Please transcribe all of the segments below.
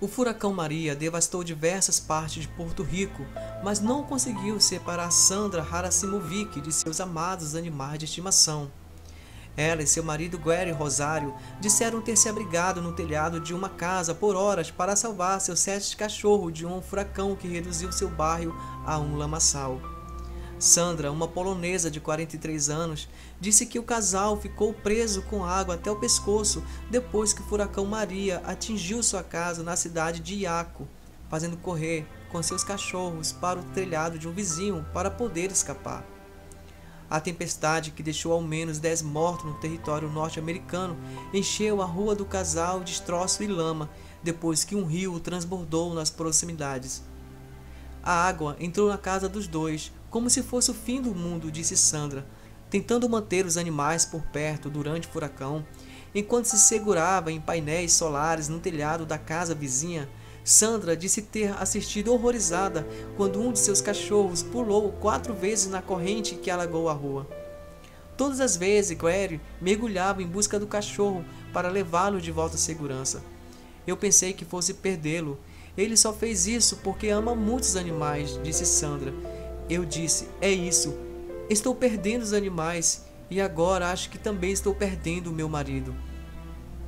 O furacão Maria devastou diversas partes de Porto Rico, mas não conseguiu separar Sandra Harasimovic de seus amados animais de estimação. Ela e seu marido Guerre Rosário disseram ter se abrigado no telhado de uma casa por horas para salvar seus sete cachorros de um furacão que reduziu seu bairro a um lamaçal. Sandra, uma polonesa de 43 anos, disse que o casal ficou preso com água até o pescoço depois que o furacão Maria atingiu sua casa na cidade de Iaco, fazendo correr com seus cachorros para o telhado de um vizinho para poder escapar. A tempestade, que deixou ao menos 10 mortos no território norte-americano, encheu a rua do casal de destroço e lama depois que um rio transbordou nas proximidades. A água entrou na casa dos dois, como se fosse o fim do mundo, disse Sandra, tentando manter os animais por perto durante o furacão. Enquanto se segurava em painéis solares no telhado da casa vizinha, Sandra disse ter assistido horrorizada quando um de seus cachorros pulou quatro vezes na corrente que alagou a rua. Todas as vezes, Query mergulhava em busca do cachorro para levá-lo de volta à segurança. Eu pensei que fosse perdê-lo. Ele só fez isso porque ama muitos animais, disse Sandra, eu disse: É isso. Estou perdendo os animais e agora acho que também estou perdendo o meu marido.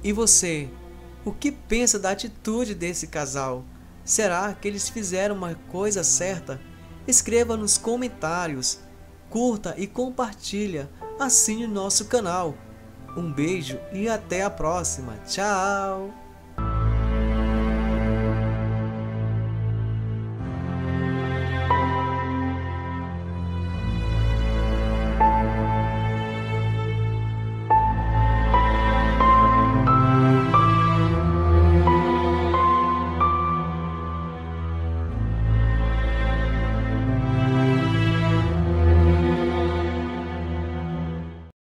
E você? O que pensa da atitude desse casal? Será que eles fizeram uma coisa certa? Escreva nos comentários, curta e compartilha, assine nosso canal. Um beijo e até a próxima. Tchau!